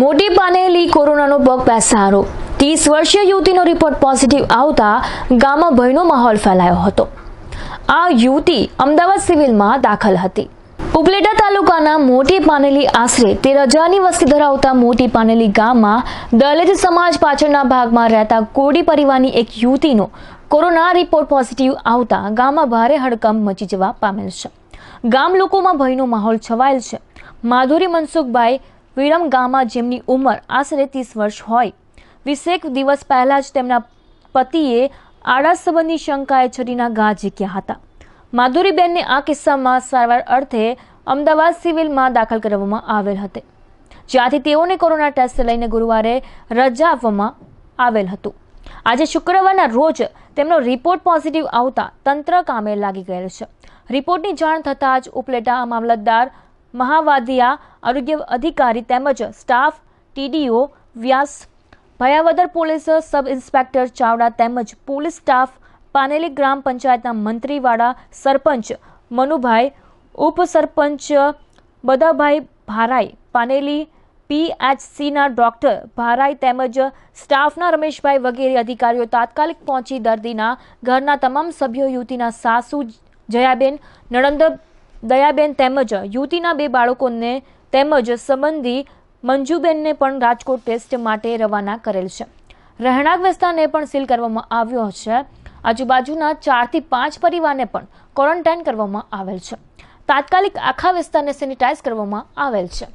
મોટી પાનેલી કોરોનાનો પગ પેસારો ત્રીસ વર્ષીય યુવતીનો રિપોર્ટ પોઝિટિવ આવતા ગામમાં ભયનો માહોલ ફેલાયો હતો. આ યુવતી અમદાવાદ સિવિલમાં દાખલ હતી. ઉપલેટા તાલુકાના મોટી પાનેલી આશરે તેર હજારની વસ્તી ધરાવતા મોટી પાનેલી ગામમાં દલિત સમાજ પાછળના ભાગમાં રહેતા કોડી પરિવારની એક યુવતીનો કોરોના રિપોર્ટ પોઝિટિવ આવતા ગામમાં ભારે હડકંપ મચી જવા પામેલ છે. ગામ લોકોમાં ભયનો માહોલ છવાયેલ છે. માધુરી મનસુખભાઈ વિરમ ગામમાં જેમની ઉંમર આશરે ત્રીસ વર્ષ હોય. વીસેક દિવસ પહેલાં જ તેમના પતિએ આડા શંકાએ છરીના ઘા ઝીક્યા હતા. માધુરીબેનને આ કિસ્સામાં સારવાર અર્થે અમદાવાદ સિવિલમાં દાખલ કરવામાં આવેલ હતી. જ્યાંથી તેઓને કોરોના ટેસ્ટ લઈને ગુરુવારે રજા આપવામાં આવેલ હતું. આજે શુક્રવારના રોજ તેમનો રિપોર્ટ પોઝિટિવ આવતા તંત્ર કામે લાગી ગયેલ છે. રિપોર્ટની જાણ થતાં જ ઉપલેટા મામલતદાર મહાવાદિયા આરોગ્ય અધિકારી તેમજ staff, TDO, Vyas, Bhayavadar police sub inspector Chavda તેમજ પોલીસ સ્ટાફ, પાનેલી ગ્રામ પંચાયતના મંત્રીવાળા સરપંચ મનુભાઈ, ઉપસરપંચ બદાભાઈ ભારાઈ, પાનેલી પીએચસીના ડોક્ટર ભારાઈ તેમજ સ્ટાફના રમેશભાઈ વગેરે અધિકારીઓ તાત્કાલિક પહોંચી દર્દીના ઘરના તમામ સભ્યો યુવતીના સાસુ, જયાબેન, નણંદ દયાબેન તેમજ યુવતીના બે બાળકોને તેમજ સંબંધી મંજુબેનને પણ રાજકોટ ટેસ્ટ માટે રવાના કરેલ છે. રહેણાંક વિસ્તારને પણ સીલ કરવામાં આવ્યો છે. આજુબાજુના ચારથી પાંચ પરિવારને પણ ક્વોરન્ટાઇન કરવામાં આવેલ છે. તાત્કાલિક આખા વિસ્તારને સેનિટાઈઝ કરવામાં આવેલ છે.